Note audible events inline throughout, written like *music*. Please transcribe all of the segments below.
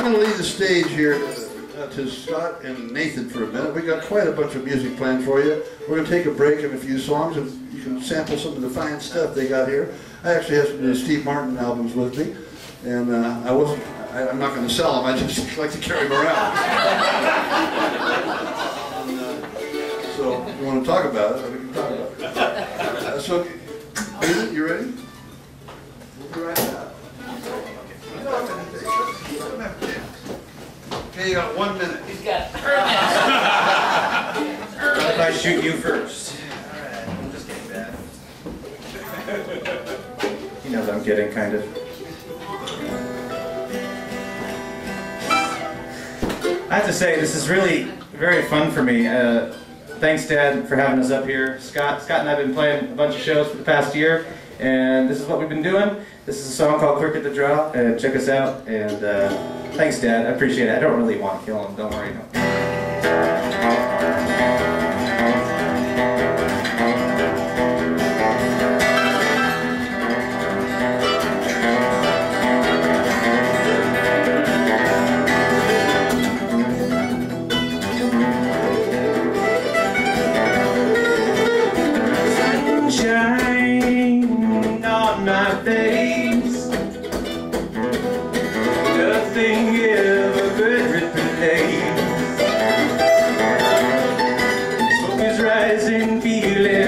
I'm going to leave the stage here to, uh, to Scott and Nathan for a minute. We've got quite a bunch of music planned for you. We're going to take a break in a few songs, and you can sample some of the fine stuff they got here. I actually have some of the Steve Martin albums with me, and uh, I wasn't. I, I'm not going to sell them. I just *laughs* like to carry them around. *laughs* and, uh, so, if you want to talk about it, we can talk about it. Uh, so, Nathan, you ready? We'll be right Okay, you got one minute. He's got What if I shoot you first? Alright, I'm just getting bad. *laughs* He knows I'm kidding, kind of. I have to say, this is really very fun for me. Uh, thanks, Dad, for having us up here. Scott, Scott and I have been playing a bunch of shows for the past year, and this is what we've been doing. This is a song called Quick at the Draw, and check us out. And uh, thanks, Dad. I appreciate it. I don't really want to kill him. Don't worry. Sunshine face. Nothing ever could replace. Smoke is rising, feeling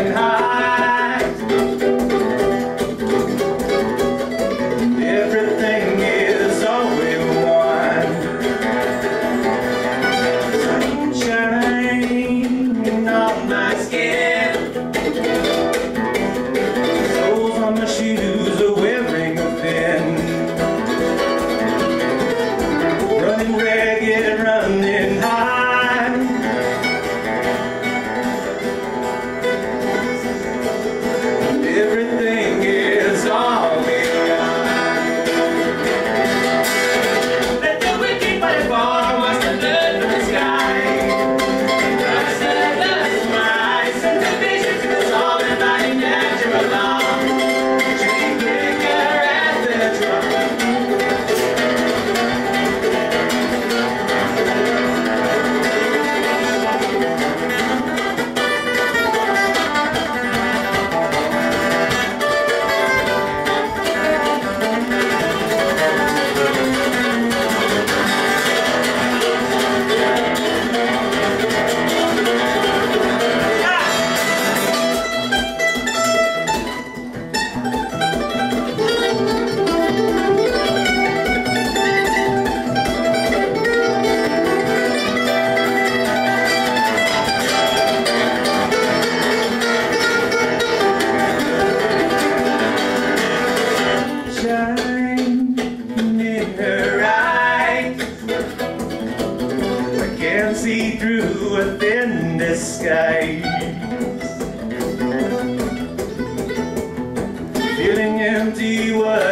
see through a thin disguise. Feeling empty, what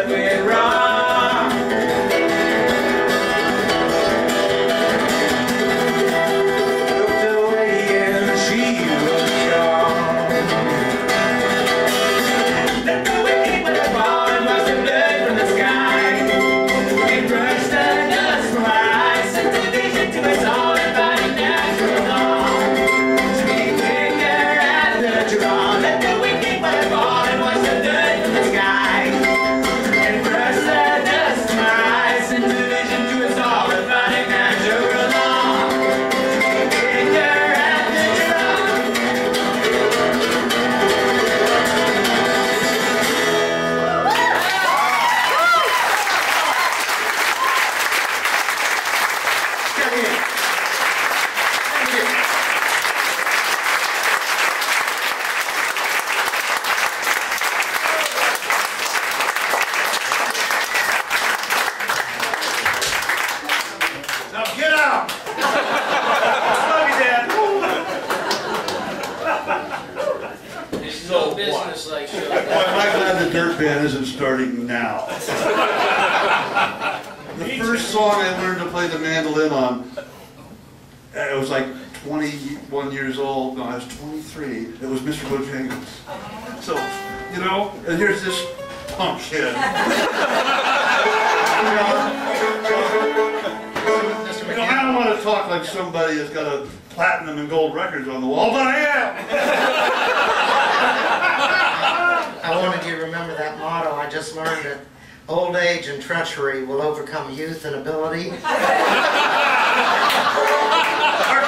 business like show. Boy, am I glad the dirt band isn't starting now. The first song I learned to play the mandolin on, uh, it was like 21 years old. No, I was 23. It was Mr. Bojangles. So, you know, and here's this punk kid. You know, I don't want to talk like somebody has got a platinum and gold records on the wall, but I am. I wanted you to remember that motto. I just learned that old age and treachery will overcome youth and ability. *laughs* Our